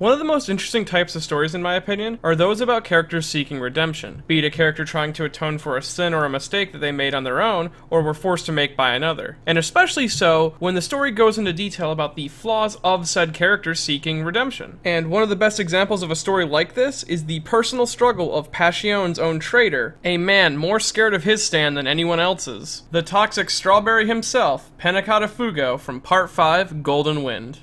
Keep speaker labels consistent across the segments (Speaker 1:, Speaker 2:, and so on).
Speaker 1: One of the most interesting types of stories, in my opinion, are those about characters seeking redemption, be it a character trying to atone for a sin or a mistake that they made on their own or were forced to make by another. And especially so when the story goes into detail about the flaws of said character seeking redemption. And one of the best examples of a story like this is the personal struggle of Passion's own traitor, a man more scared of his stand than anyone else's. The toxic strawberry himself, Pannacotta Fugo from Part 5 Golden Wind.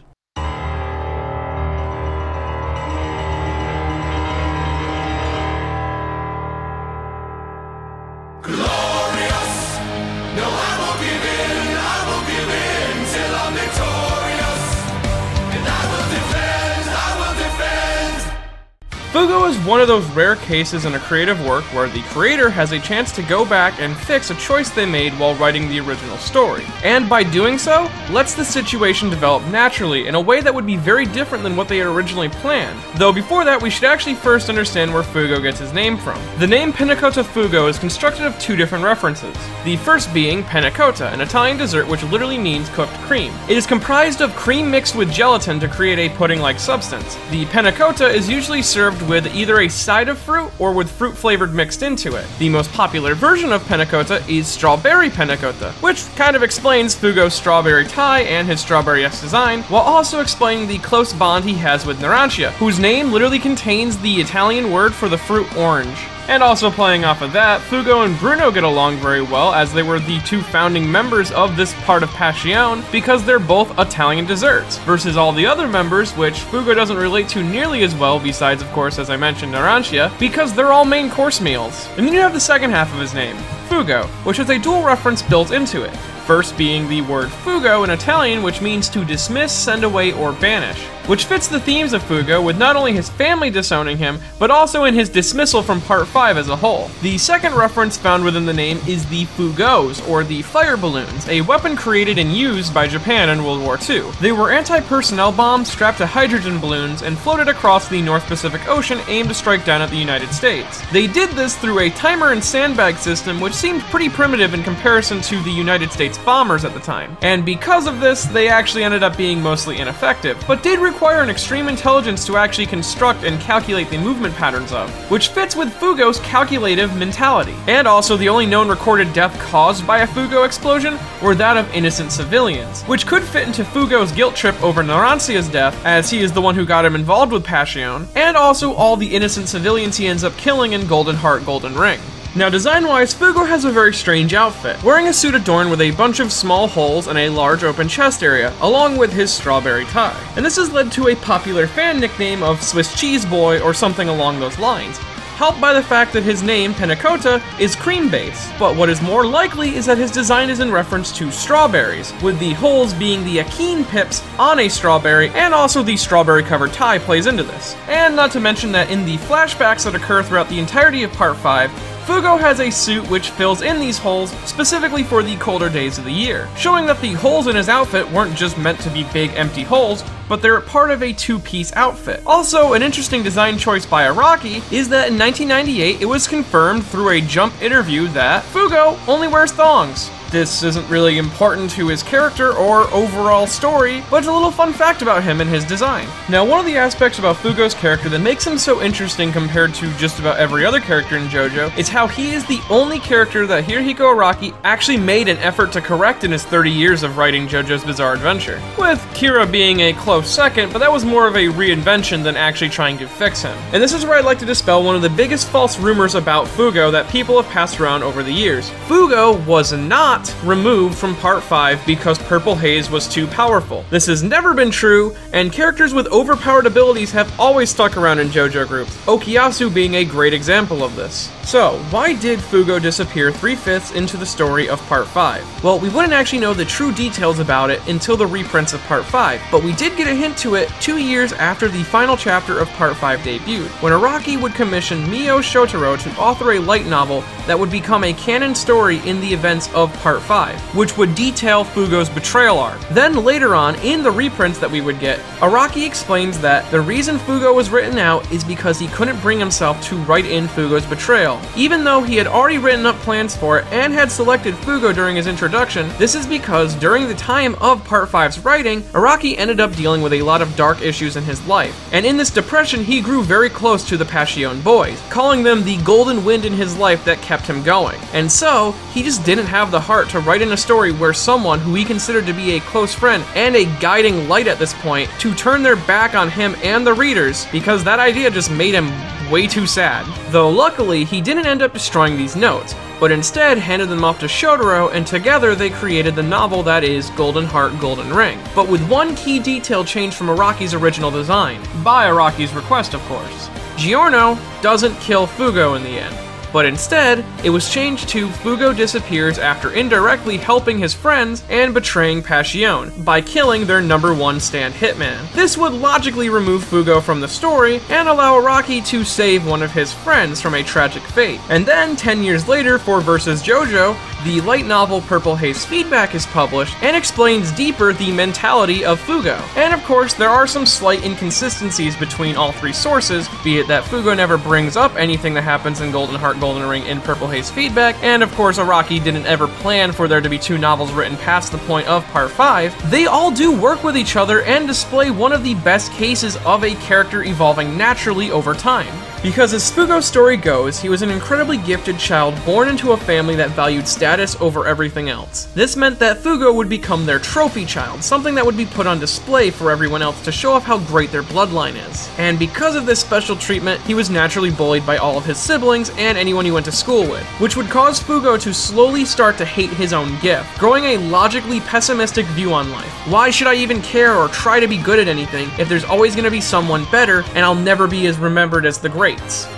Speaker 1: Fugo is one of those rare cases in a creative work where the creator has a chance to go back and fix a choice they made while writing the original story. And by doing so, lets the situation develop naturally in a way that would be very different than what they had originally planned. Though before that, we should actually first understand where Fugo gets his name from. The name Pannacotta Fugo is constructed of two different references. The first being panna-cotta, an Italian dessert which literally means cooked cream. It is comprised of cream mixed with gelatin to create a pudding-like substance. The panna-cotta is usually served with either a side of fruit or with fruit flavored mixed into it. The most popular version of panna cotta is strawberry panna cotta, which kind of explains Fugo's strawberry tie and his strawberry-esque design, while also explaining the close bond he has with Narancia, whose name literally contains the Italian word for the fruit orange. And also playing off of that, Fugo and Bruno get along very well as they were the two founding members of this part of Passion because they're both Italian desserts, versus all the other members, which Fugo doesn't relate to nearly as well, besides, of course, as I mentioned, Narancia, because they're all main course meals. And then you have the second half of his name, Fugo, which has a dual reference built into it. First being the word fugo in Italian, which means to dismiss, send away, or banish, which fits the themes of Fugo with not only his family disowning him, but also in his dismissal from Part 5 as a whole. The second reference found within the name is the Fugos, or the fire balloons, a weapon created and used by Japan in World War II. They were anti-personnel bombs strapped to hydrogen balloons and floated across the North Pacific Ocean aimed to strike down at the United States. They did this through a timer and sandbag system which seemed pretty primitive in comparison to the United States bombers at the time. And because of this, they actually ended up being mostly ineffective, but did require an extreme intelligence to actually construct and calculate the movement patterns of, which fits with Fugo's calculative mentality. And also, the only known recorded death caused by a Fugo explosion were that of innocent civilians, which could fit into Fugo's guilt trip over Narancia's death, as he is the one who got him involved with Passion, and also all the innocent civilians he ends up killing in Golden Heart Golden Ring. Now design-wise, Fugo has a very strange outfit, wearing a suit adorned with a bunch of small holes and a large open chest area, along with his strawberry tie. And this has led to a popular fan nickname of Swiss Cheese Boy or something along those lines, helped by the fact that his name, Pannacotta, is cream based. But what is more likely is that his design is in reference to strawberries, with the holes being the achene pips on a strawberry, and also the strawberry covered tie plays into this. And not to mention that in the flashbacks that occur throughout the entirety of Part 5, Fugo has a suit which fills in these holes specifically for the colder days of the year, showing that the holes in his outfit weren't just meant to be big empty holes, but they're part of a two-piece outfit. Also, an interesting design choice by Araki is that in 1998 it was confirmed through a Jump interview that Fugo only wears thongs. This isn't really important to his character or overall story, but it's a little fun fact about him and his design. Now, one of the aspects about Fugo's character that makes him so interesting compared to just about every other character in JoJo is how he is the only character that Hirohiko Araki actually made an effort to correct in his 30 years of writing JoJo's Bizarre Adventure. With Kira being a close second, but that was more of a reinvention than actually trying to fix him. And this is where I'd like to dispel one of the biggest false rumors about Fugo that people have passed around over the years. Fugo was not removed from Part 5 because Purple Haze was too powerful. This has never been true, and characters with overpowered abilities have always stuck around in JoJo groups, Okuyasu being a great example of this. So, why did Fugo disappear 3 fifths into the story of Part 5? Well, we wouldn't actually know the true details about it until the reprints of Part 5, but we did get a hint to it two years after the final chapter of Part 5 debuted, when Araki would commission Mio Shotaro to author a light novel that would become a canon story in the events of Part Part 5, which would detail Fugo's betrayal arc. Then later on, in the reprints that we would get, Araki explains that the reason Fugo was written out is because he couldn't bring himself to write in Fugo's betrayal. Even though he had already written up plans for it and had selected Fugo during his introduction, this is because during the time of Part 5's writing, Araki ended up dealing with a lot of dark issues in his life. And in this depression, he grew very close to the Passion boys, calling them the golden wind in his life that kept him going. And so, he just didn't have the heart to write in a story where someone who he considered to be a close friend and a guiding light at this point to turn their back on him and the readers because that idea just made him way too sad. Though luckily, he didn't end up destroying these notes, but instead handed them off to Shotaro and together they created the novel that is Golden Heart Golden Ring, but with one key detail changed from Araki's original design, by Araki's request of course. Giorno doesn't kill Fugo in the end, but instead, it was changed to Fugo disappears after indirectly helping his friends and betraying Passion by killing their number one stand hitman. This would logically remove Fugo from the story and allow Araki to save one of his friends from a tragic fate. And then, 10 years later, for Versus JoJo, the light novel Purple Haze Feedback is published and explains deeper the mentality of Fugo. And of course, there are some slight inconsistencies between all three sources, be it that Fugo never brings up anything that happens in Golden Heart Golden Ring in Purple Haze Feedback, and of course, Araki didn't ever plan for there to be two novels written past the point of Part 5. They all do work with each other and display one of the best cases of a character evolving naturally over time. Because as Fugo's story goes, he was an incredibly gifted child born into a family that valued status over everything else. This meant that Fugo would become their trophy child, something that would be put on display for everyone else to show off how great their bloodline is. And because of this special treatment, he was naturally bullied by all of his siblings and anyone he went to school with, which would cause Fugo to slowly start to hate his own gift, growing a logically pessimistic view on life. Why should I even care or try to be good at anything if there's always going to be someone better and I'll never be as remembered as the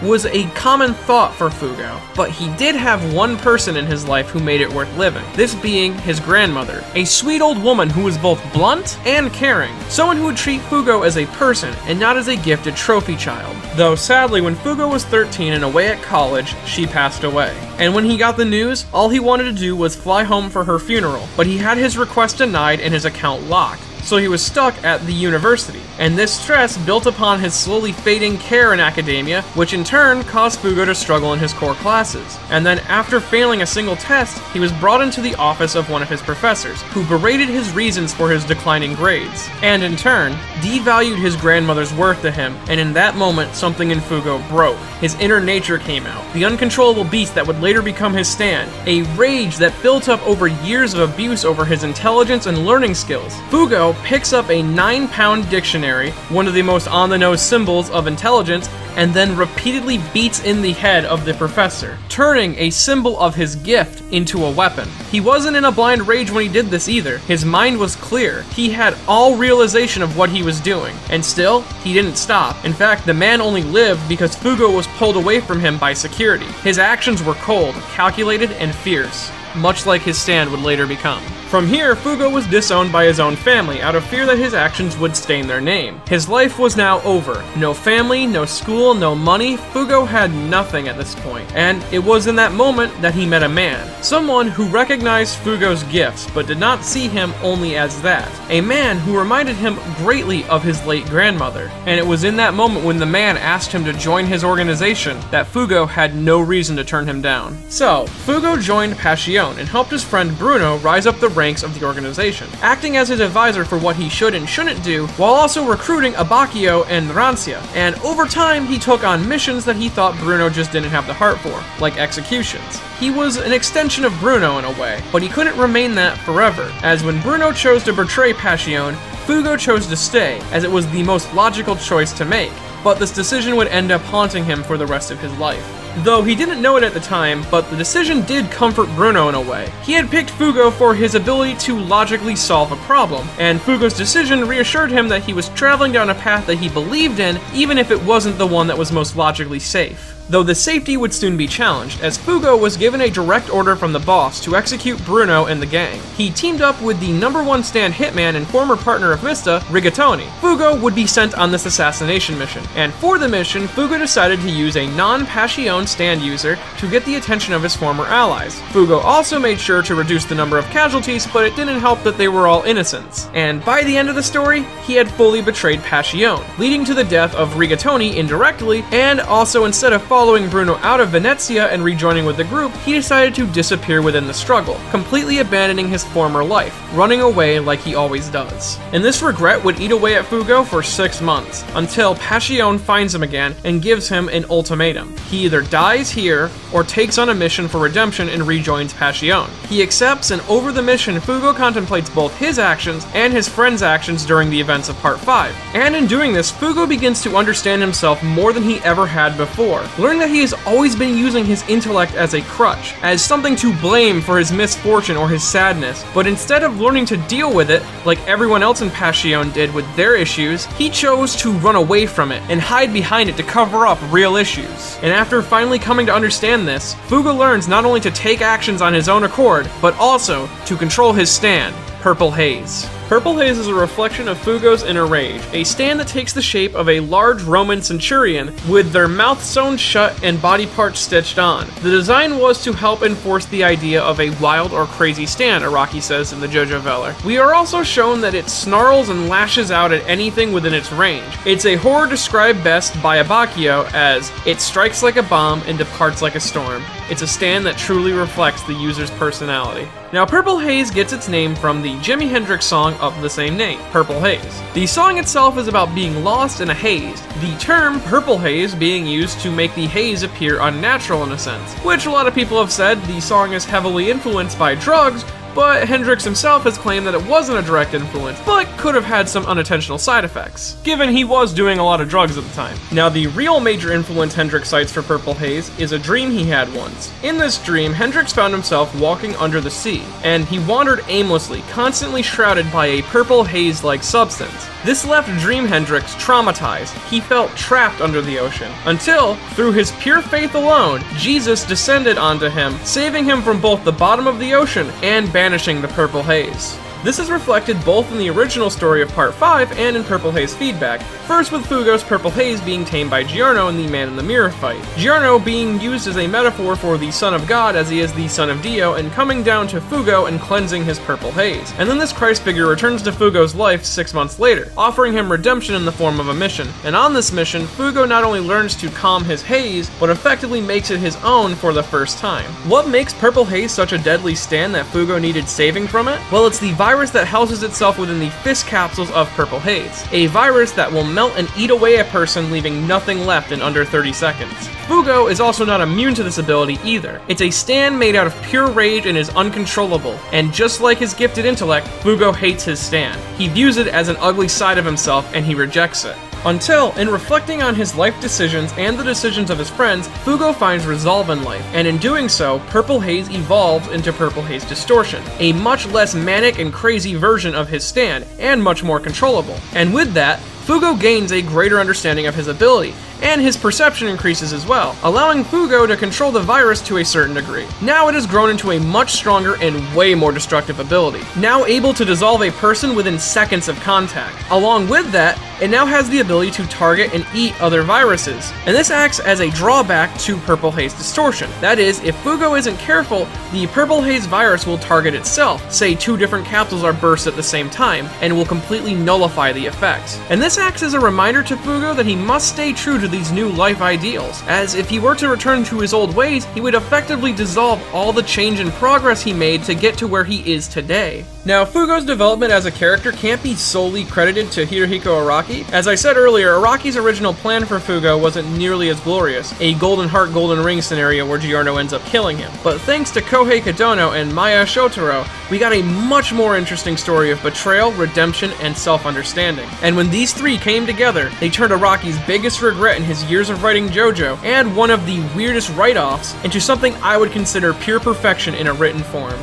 Speaker 1: Was a common thought for Fugo, but he did have one person in his life who made it worth living, this being his grandmother, a sweet old woman who was both blunt and caring, someone who would treat Fugo as a person and not as a gifted trophy child. Though sadly, when Fugo was 13 and away at college, she passed away. And when he got the news, all he wanted to do was fly home for her funeral, but he had his request denied and his account locked so he was stuck at the university. And this stress built upon his slowly fading care in academia, which in turn caused Fugo to struggle in his core classes. And then, after failing a single test, he was brought into the office of one of his professors, who berated his reasons for his declining grades, and in turn, devalued his grandmother's worth to him. And in that moment, something in Fugo broke. His inner nature came out, the uncontrollable beast that would later become his stand, a rage that built up over years of abuse over his intelligence and learning skills. Fugo picks up a 9 pound dictionary, one of the most on the nose symbols of intelligence, and then repeatedly beats in the head of the professor, turning a symbol of his gift into a weapon. He wasn't in a blind rage when he did this either. His mind was clear. He had all realization of what he was doing, and still, he didn't stop. In fact, the man only lived because Fugo was pulled away from him by security. His actions were cold, calculated, and fierce much like his stand would later become. From here, Fugo was disowned by his own family out of fear that his actions would stain their name. His life was now over. No family, no school, no money. Fugo had nothing at this point. And it was in that moment that he met a man. Someone who recognized Fugo's gifts, but did not see him only as that. A man who reminded him greatly of his late grandmother. And it was in that moment when the man asked him to join his organization that Fugo had no reason to turn him down. So, Fugo joined Passion and helped his friend Bruno rise up the ranks of the organization, acting as his advisor for what he should and shouldn't do, while also recruiting Abbacchio and Rancia. And over time, he took on missions that he thought Bruno just didn't have the heart for, like executions. He was an extension of Bruno in a way, but he couldn't remain that forever, as when Bruno chose to betray Passion, Fugo chose to stay, as it was the most logical choice to make, but this decision would end up haunting him for the rest of his life. Though he didn't know it at the time, but the decision did comfort Bruno in a way. He had picked Fugo for his ability to logically solve a problem, and Fugo's decision reassured him that he was traveling down a path that he believed in, even if it wasn't the one that was most logically safe. Though the safety would soon be challenged, as Fugo was given a direct order from the boss to execute Bruno and the gang. He teamed up with the number one stand hitman and former partner of Mista, Rigatoni. Fugo would be sent on this assassination mission, and for the mission, Fugo decided to use a non-Passion stand user to get the attention of his former allies. Fugo also made sure to reduce the number of casualties, but it didn't help that they were all innocents. And by the end of the story, he had fully betrayed Passion, leading to the death of Rigatoni indirectly, and also instead of following Bruno out of Venezia and rejoining with the group, he decided to disappear within the struggle, completely abandoning his former life, running away like he always does. And this regret would eat away at Fugo for six months, until Passion finds him again and gives him an ultimatum. He either dies here or takes on a mission for redemption and rejoins Passion. He accepts, and over the mission, Fugo contemplates both his actions and his friend's actions during the events of Part 5. And in doing this, Fugo begins to understand himself more than he ever had before, that he has always been using his intellect as a crutch, as something to blame for his misfortune or his sadness, but instead of learning to deal with it, like everyone else in Passion did with their issues, he chose to run away from it and hide behind it to cover up real issues. And after finally coming to understand this, Fugo learns not only to take actions on his own accord, but also to control his stand, Purple Haze. Purple Haze is a reflection of Fugo's inner rage, a stand that takes the shape of a large Roman centurion with their mouth sewn shut and body parts stitched on. The design was to help enforce the idea of a wild or crazy stand, Araki says in the JoJo Veller. We are also shown that it snarls and lashes out at anything within its range. It's a horror described best by Abbacchio as it strikes like a bomb and departs like a storm. It's a stand that truly reflects the user's personality. Now, Purple Haze gets its name from the Jimi Hendrix song of the same name, Purple Haze. The song itself is about being lost in a haze, the term purple haze being used to make the haze appear unnatural in a sense, which a lot of people have said the song is heavily influenced by drugs, but Hendrix himself has claimed that it wasn't a direct influence, but could have had some unintentional side effects, given he was doing a lot of drugs at the time. Now, the real major influence Hendrix cites for Purple Haze is a dream he had once. In this dream, Hendrix found himself walking under the sea, and he wandered aimlessly, constantly shrouded by a purple haze like substance. This left Dream Hendrix traumatized. He felt trapped under the ocean, until, through his pure faith alone, Jesus descended onto him, saving him from both the bottom of the ocean and banishing the purple haze. This is reflected both in the original story of Part 5 and in Purple Haze feedback, first with Fugo's Purple Haze being tamed by Giorno in the Man in the Mirror fight. Giorno being used as a metaphor for the Son of God as he is the Son of Dio and coming down to Fugo and cleansing his Purple Haze. And then this Christ figure returns to Fugo's life six months later, offering him redemption in the form of a mission. And on this mission, Fugo not only learns to calm his haze, but effectively makes it his own for the first time. What makes Purple Haze such a deadly stand that Fugo needed saving from it? Well, it's the virus that houses itself within the fist capsules of Purple Haze, a virus that will melt and eat away a person, leaving nothing left in under 30 seconds. Fugo is also not immune to this ability either. It's a stand made out of pure rage and is uncontrollable, and just like his gifted intellect, Fugo hates his stand. He views it as an ugly side of himself and he rejects it. Until, in reflecting on his life decisions and the decisions of his friends, Fugo finds resolve in life, and in doing so, Purple Haze evolves into Purple Haze Distortion, a much less manic and crazy version of his stand, and much more controllable. And with that, Fugo gains a greater understanding of his ability, and his perception increases as well, allowing Fugo to control the virus to a certain degree. Now it has grown into a much stronger and way more destructive ability, now able to dissolve a person within seconds of contact. Along with that, it now has the ability to target and eat other viruses, and this acts as a drawback to Purple Haze Distortion. That is, if Fugo isn't careful, the Purple Haze virus will target itself, say two different capsules are burst at the same time, and will completely nullify the effects. And this acts as a reminder to Fugo that he must stay true to these new life ideals, as if he were to return to his old ways, he would effectively dissolve all the change and progress he made to get to where he is today. Now, Fugo's development as a character can't be solely credited to Hirohiko Araki. As I said earlier, Araki's original plan for Fugo wasn't nearly as glorious, a Golden Heart Golden Ring scenario where Giorno ends up killing him. But thanks to Kohei Kadono and Maya Shotaro, we got a much more interesting story of betrayal, redemption, and self-understanding. And when these three came together, they turned Araki's biggest regret in his years of writing JoJo, and one of the weirdest write-offs, into something I would consider pure perfection in a written form.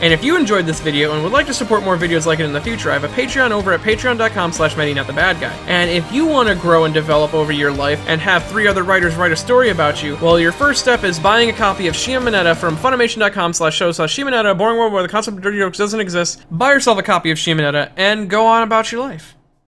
Speaker 1: And if you enjoyed this video and would like to support more videos like it in the future, I have a Patreon over at patreon.com slash Guy. And if you want to grow and develop over your life and have three other writers write a story about you, well, your first step is buying a copy of Shimoneta from Funimation.com slash show slash Shimoneta, boring world where the concept of dirty jokes doesn't exist. Buy yourself a copy of Shimoneta and go on about your life.